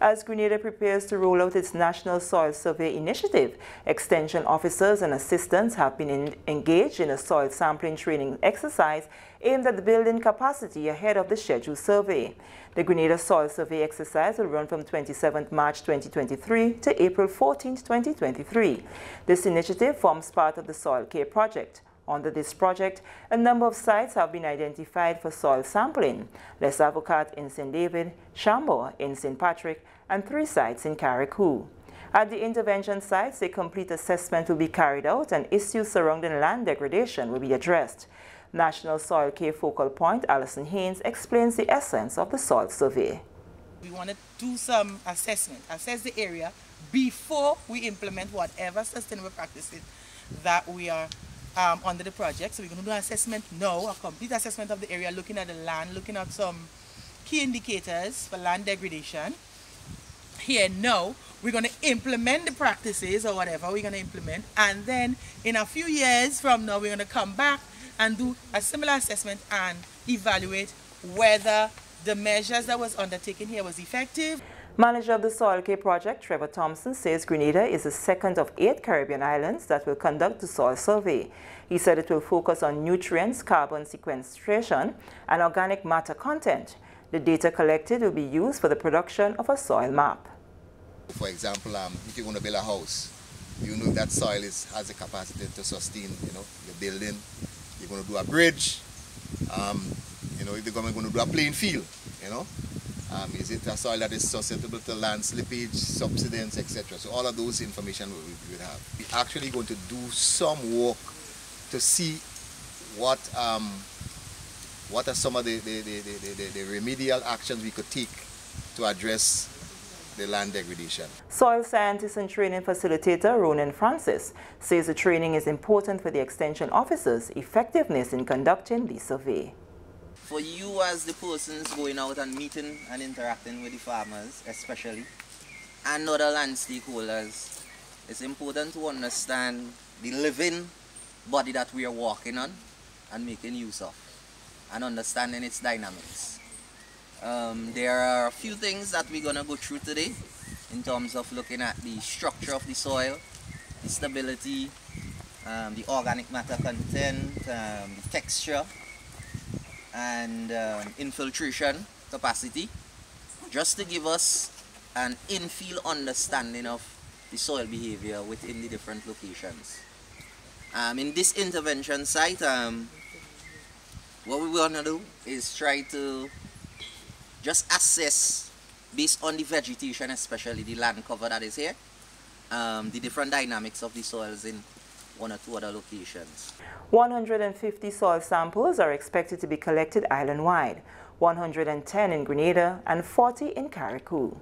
As Grenada prepares to roll out its National Soil Survey Initiative, extension officers and assistants have been in, engaged in a soil sampling training exercise aimed at building capacity ahead of the scheduled survey. The Grenada Soil Survey exercise will run from 27 March 2023 to April 14, 2023. This initiative forms part of the Soil Care Project. Under this project, a number of sites have been identified for soil sampling. Les Avocats in St. David, Chambord in St. Patrick, and three sites in Carriacou. At the intervention sites, a complete assessment will be carried out and issues surrounding land degradation will be addressed. National Soil Care Focal Point Alison Haynes explains the essence of the soil survey. We want to do some assessment, assess the area before we implement whatever sustainable practices that we are um, under the project. So we're going to do an assessment now, a complete assessment of the area, looking at the land, looking at some key indicators for land degradation. Here now, we're going to implement the practices or whatever we're going to implement. And then in a few years from now, we're going to come back and do a similar assessment and evaluate whether the measures that was undertaken here was effective. Manager of the Soil Care Project, Trevor Thompson, says Grenada is the second of eight Caribbean islands that will conduct the soil survey. He said it will focus on nutrients, carbon sequestration, and organic matter content. The data collected will be used for the production of a soil map. For example, um, if you want to build a house, you know that soil is, has the capacity to sustain, you know, the building. You're going to do a bridge. Um, you know, if the government going to do a playing field, you know, um, is it a soil that is susceptible to land slippage, subsidence, etc.? So all of those information we will have. We're actually going to do some work to see what um, what are some of the, the, the, the, the remedial actions we could take to address the land degradation. Soil scientist and training facilitator Ronan Francis says the training is important for the extension officers' effectiveness in conducting the survey for you as the persons going out and meeting and interacting with the farmers especially and other land stakeholders it's important to understand the living body that we are walking on and making use of and understanding its dynamics. Um, there are a few things that we're going to go through today in terms of looking at the structure of the soil the stability um, the organic matter content um, the texture and um, infiltration capacity just to give us an infield understanding of the soil behavior within the different locations. Um, in this intervention site, um, what we want to do is try to just assess based on the vegetation, especially the land cover that is here, um, the different dynamics of the soils in one or two other locations. 150 soil samples are expected to be collected island-wide, 110 in Grenada and 40 in Carriacou.